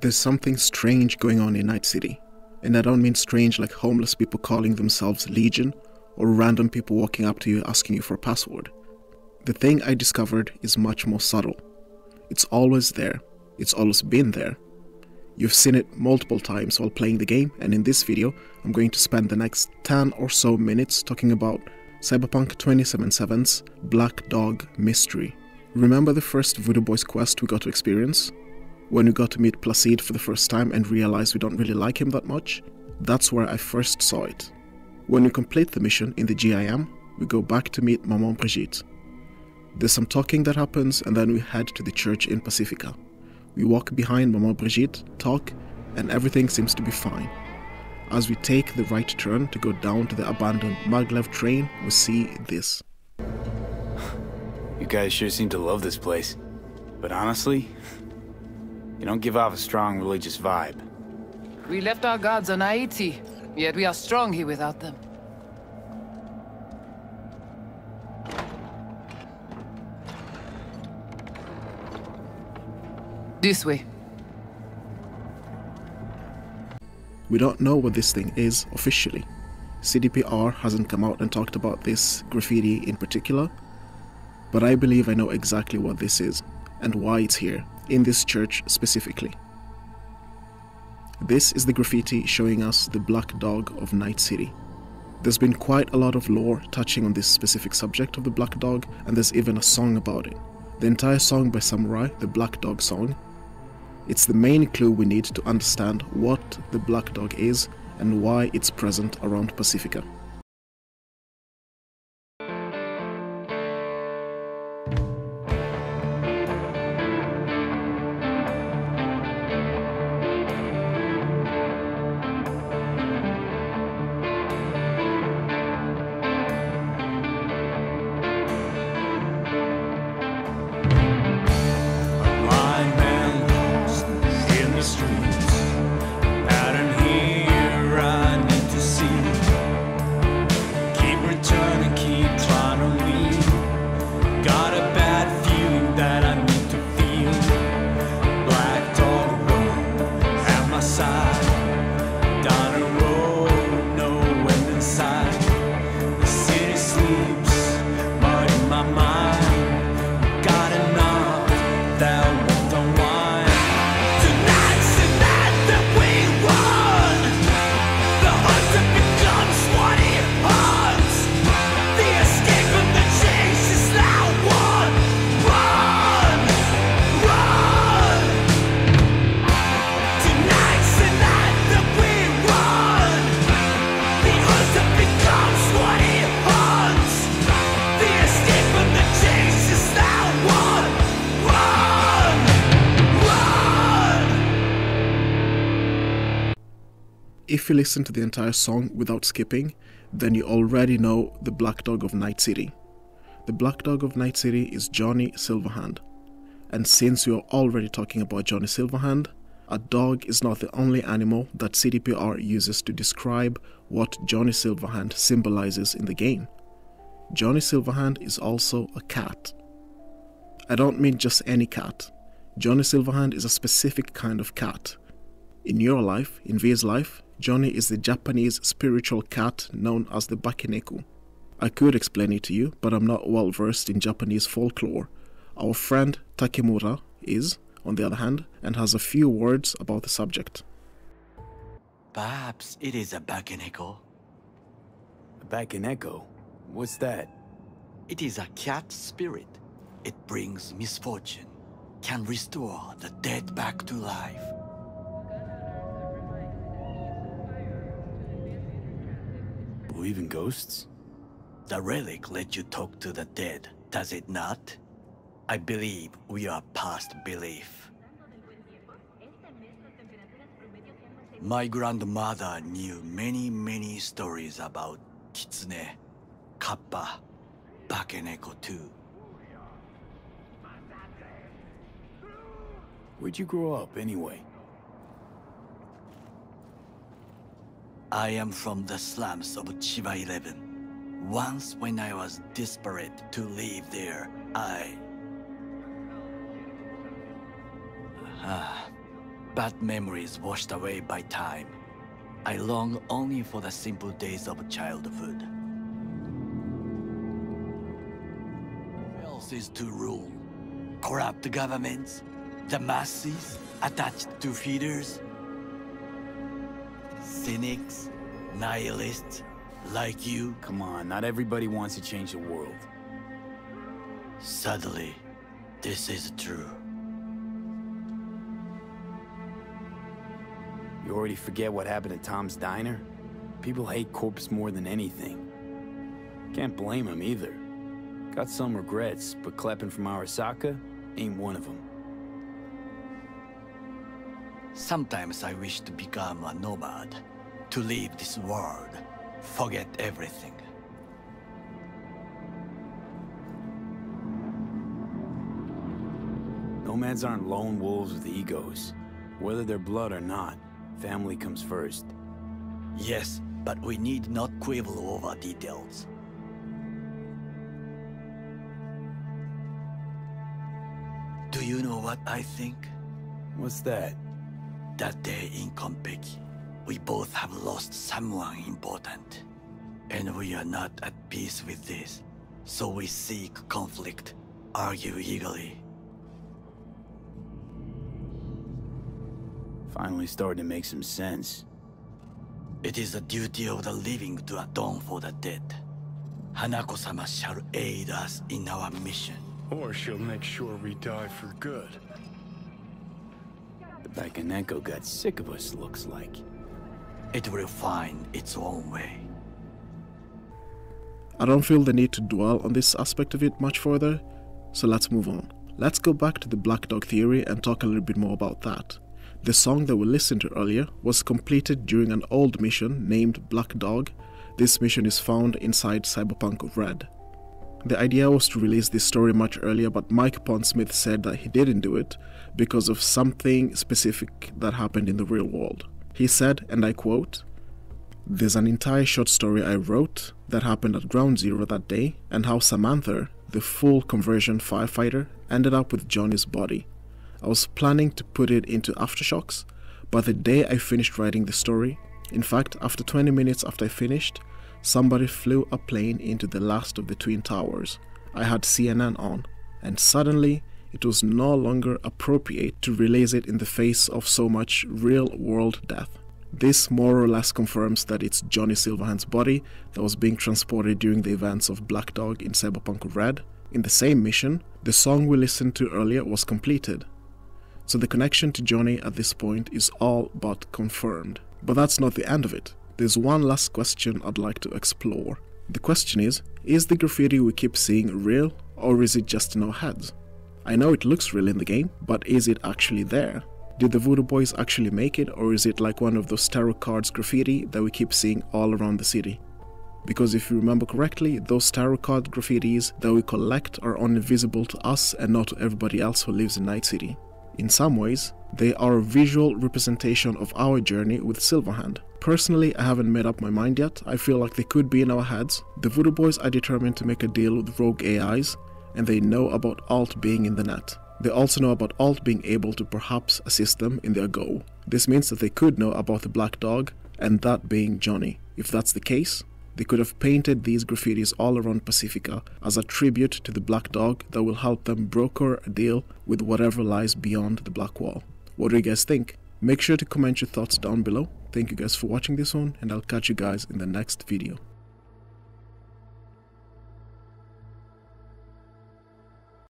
There's something strange going on in Night City. And I don't mean strange like homeless people calling themselves Legion or random people walking up to you asking you for a password. The thing I discovered is much more subtle. It's always there, it's always been there. You've seen it multiple times while playing the game, and in this video, I'm going to spend the next 10 or so minutes talking about Cyberpunk 2077's Black Dog Mystery. Remember the first Voodoo Boys quest we got to experience? When we got to meet Placide for the first time and realized we don't really like him that much? That's where I first saw it. When we complete the mission in the GIM, we go back to meet Maman Brigitte. There's some talking that happens, and then we head to the church in Pacifica. We walk behind Maman Brigitte, talk, and everything seems to be fine. As we take the right turn to go down to the abandoned maglev train, we see this. You guys sure seem to love this place. But honestly, you don't give off a strong religious vibe. We left our gods on Haiti, yet we are strong here without them. This way. We don't know what this thing is officially. CDPR hasn't come out and talked about this graffiti in particular, but I believe I know exactly what this is and why it's here, in this church specifically. This is the graffiti showing us the black dog of Night City. There's been quite a lot of lore touching on this specific subject of the black dog, and there's even a song about it. The entire song by Samurai, the Black Dog song, it's the main clue we need to understand what the black dog is and why it's present around Pacifica. If you listen to the entire song without skipping, then you already know the Black Dog of Night City. The Black Dog of Night City is Johnny Silverhand. And since we are already talking about Johnny Silverhand, a dog is not the only animal that CDPR uses to describe what Johnny Silverhand symbolizes in the game. Johnny Silverhand is also a cat. I don't mean just any cat. Johnny Silverhand is a specific kind of cat. In your life, in V's life, Johnny is the Japanese spiritual cat known as the Bakeneko. I could explain it to you, but I'm not well versed in Japanese folklore. Our friend Takemura is, on the other hand, and has a few words about the subject. Perhaps it is a Bakeneko. Back in What's that? It is a cat spirit. It brings misfortune, can restore the dead back to life. Believe in ghosts? The relic let you talk to the dead, does it not? I believe we are past belief. My grandmother knew many, many stories about Kitsune, Kappa, Bakeneko too. Where'd you grow up, anyway? I am from the slums of Chiba 11. Once when I was desperate to leave there, I... Ah, bad memories washed away by time. I long only for the simple days of childhood. Who else is to rule? Corrupt governments? The masses attached to feeders? Cynics? Nihilists? Like you? Come on, not everybody wants to change the world. Sadly, this is true. You already forget what happened at Tom's Diner? People hate corpos more than anything. Can't blame him either. Got some regrets, but clapping from Arasaka ain't one of them. Sometimes I wish to become a nomad, to leave this world, forget everything. Nomads aren't lone wolves with egos. Whether they're blood or not, family comes first. Yes, but we need not quibble over details. Do you know what I think? What's that? That day in Konpeki, we both have lost someone important. And we are not at peace with this. So we seek conflict, argue eagerly. Finally starting to make some sense. It is the duty of the living to atone for the dead. Hanako-sama shall aid us in our mission. Or she'll make sure we die for good. The Bakeneko got sick of us, looks like. It will find its own way. I don't feel the need to dwell on this aspect of it much further, so let's move on. Let's go back to the Black Dog theory and talk a little bit more about that. The song that we listened to earlier was completed during an old mission named Black Dog. This mission is found inside Cyberpunk of Red. The idea was to release this story much earlier, but Mike Pondsmith said that he didn't do it because of something specific that happened in the real world. He said, and I quote, There's an entire short story I wrote that happened at Ground Zero that day, and how Samantha, the full conversion firefighter, ended up with Johnny's body. I was planning to put it into Aftershocks, but the day I finished writing the story, in fact, after 20 minutes after I finished, somebody flew a plane into the last of the Twin Towers. I had CNN on, and suddenly it was no longer appropriate to release it in the face of so much real world death. This more or less confirms that it's Johnny Silverhand's body that was being transported during the events of Black Dog in Cyberpunk Red. In the same mission, the song we listened to earlier was completed. So the connection to Johnny at this point is all but confirmed. But that's not the end of it. There's one last question I'd like to explore. The question is Is the graffiti we keep seeing real, or is it just in our heads? I know it looks real in the game, but is it actually there? Did the Voodoo Boys actually make it, or is it like one of those tarot cards graffiti that we keep seeing all around the city? Because if you remember correctly, those tarot card graffitis that we collect are only visible to us and not to everybody else who lives in Night City. In some ways, they are a visual representation of our journey with Silverhand. Personally, I haven't made up my mind yet. I feel like they could be in our heads. The Voodoo Boys are determined to make a deal with rogue AIs, and they know about Alt being in the net. They also know about Alt being able to perhaps assist them in their goal. This means that they could know about the Black Dog, and that being Johnny. If that's the case, they could have painted these graffitis all around Pacifica as a tribute to the Black Dog that will help them broker a deal with whatever lies beyond the Black Wall. What do you guys think? Make sure to comment your thoughts down below. Thank you guys for watching this one, and I'll catch you guys in the next video.